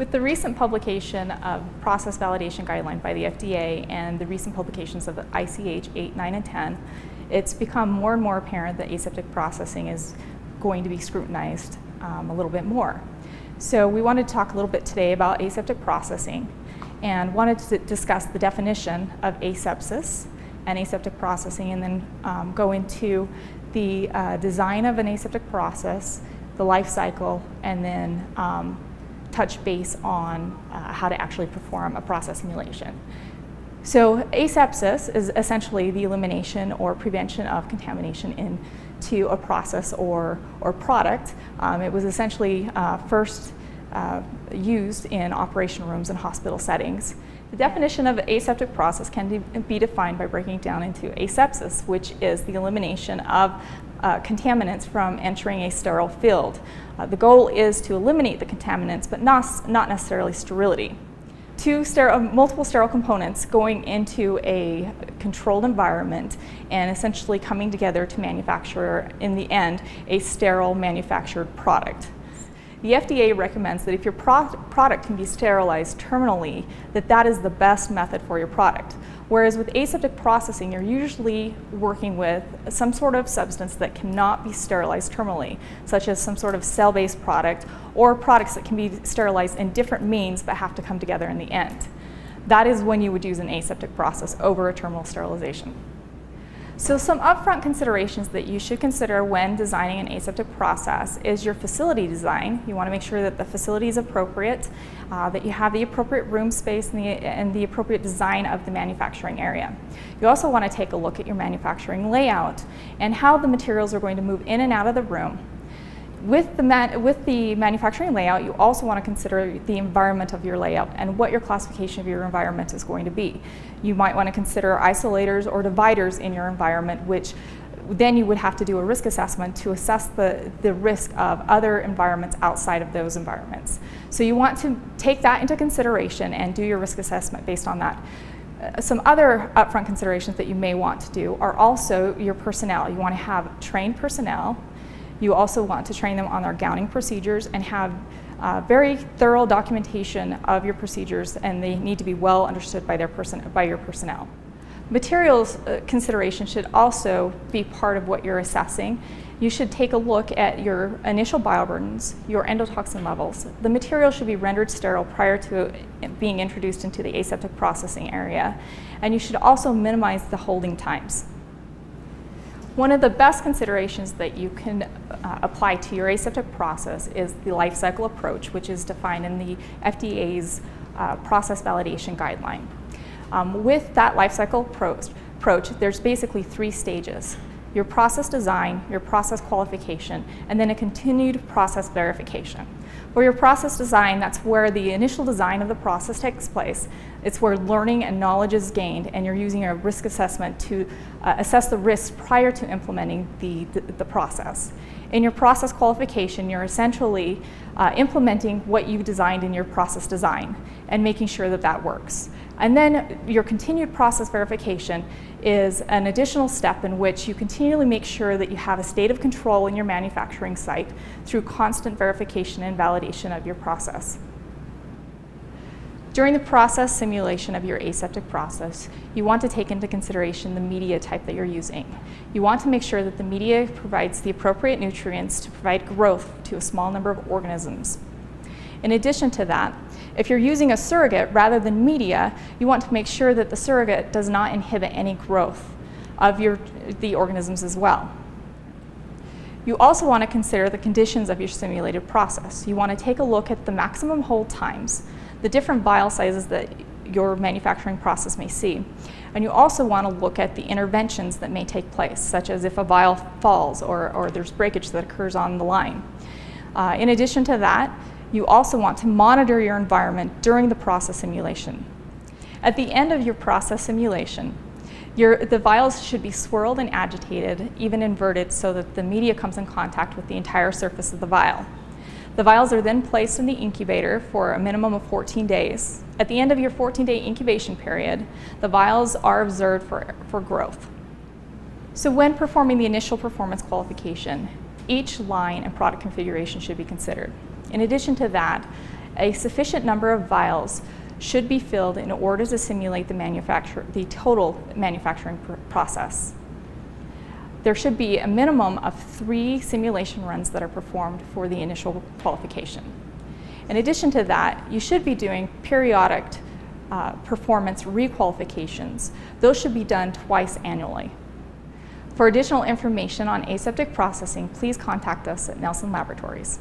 With the recent publication of process validation guideline by the FDA and the recent publications of the ICH 8, 9, and 10, it's become more and more apparent that aseptic processing is going to be scrutinized um, a little bit more. So we wanted to talk a little bit today about aseptic processing and wanted to discuss the definition of asepsis and aseptic processing and then um, go into the uh, design of an aseptic process, the life cycle, and then um, touch base on uh, how to actually perform a process simulation. So asepsis is essentially the elimination or prevention of contamination into a process or, or product. Um, it was essentially uh, first uh, used in operation rooms and hospital settings. The definition of aseptic process can be defined by breaking down into asepsis, which is the elimination of uh, contaminants from entering a sterile field. Uh, the goal is to eliminate the contaminants, but not, not necessarily sterility. Two sterile, multiple sterile components going into a controlled environment and essentially coming together to manufacture, in the end, a sterile manufactured product. The FDA recommends that if your pro product can be sterilized terminally, that that is the best method for your product. Whereas with aseptic processing, you're usually working with some sort of substance that cannot be sterilized terminally, such as some sort of cell-based product or products that can be sterilized in different means but have to come together in the end. That is when you would use an aseptic process over a terminal sterilization. So some upfront considerations that you should consider when designing an aseptic process is your facility design. You want to make sure that the facility is appropriate, uh, that you have the appropriate room space and the, and the appropriate design of the manufacturing area. You also want to take a look at your manufacturing layout and how the materials are going to move in and out of the room with the, with the manufacturing layout, you also want to consider the environment of your layout and what your classification of your environment is going to be. You might want to consider isolators or dividers in your environment, which then you would have to do a risk assessment to assess the, the risk of other environments outside of those environments. So you want to take that into consideration and do your risk assessment based on that. Uh, some other upfront considerations that you may want to do are also your personnel. You want to have trained personnel you also want to train them on their gowning procedures and have uh, very thorough documentation of your procedures and they need to be well understood by, their person, by your personnel. Materials uh, consideration should also be part of what you're assessing. You should take a look at your initial bioburdens, your endotoxin levels. The material should be rendered sterile prior to being introduced into the aseptic processing area. And you should also minimize the holding times. One of the best considerations that you can uh, apply to your aseptic process is the life cycle approach, which is defined in the FDA's uh, process validation guideline. Um, with that life cycle approach, approach, there's basically three stages. Your process design, your process qualification, and then a continued process verification. For your process design, that's where the initial design of the process takes place. It's where learning and knowledge is gained, and you're using a risk assessment to uh, assess the risks prior to implementing the, the, the, process. In your process qualification, you're essentially uh, implementing what you designed in your process design and making sure that that works. And then your continued process verification is an additional step in which you continually make sure that you have a state of control in your manufacturing site through constant verification and validation of your process. During the process simulation of your aseptic process, you want to take into consideration the media type that you're using. You want to make sure that the media provides the appropriate nutrients to provide growth to a small number of organisms. In addition to that, if you're using a surrogate rather than media, you want to make sure that the surrogate does not inhibit any growth of your, the organisms as well. You also want to consider the conditions of your simulated process. You want to take a look at the maximum hold times, the different vial sizes that your manufacturing process may see. And you also want to look at the interventions that may take place, such as if a vial falls or, or there's breakage that occurs on the line. Uh, in addition to that, you also want to monitor your environment during the process simulation. At the end of your process simulation, your, the vials should be swirled and agitated, even inverted, so that the media comes in contact with the entire surface of the vial. The vials are then placed in the incubator for a minimum of 14 days. At the end of your 14-day incubation period, the vials are observed for, for growth. So when performing the initial performance qualification, each line and product configuration should be considered. In addition to that, a sufficient number of vials should be filled in order to simulate the, manufacture, the total manufacturing pr process. There should be a minimum of three simulation runs that are performed for the initial qualification. In addition to that, you should be doing periodic uh, performance requalifications. Those should be done twice annually. For additional information on aseptic processing, please contact us at Nelson Laboratories.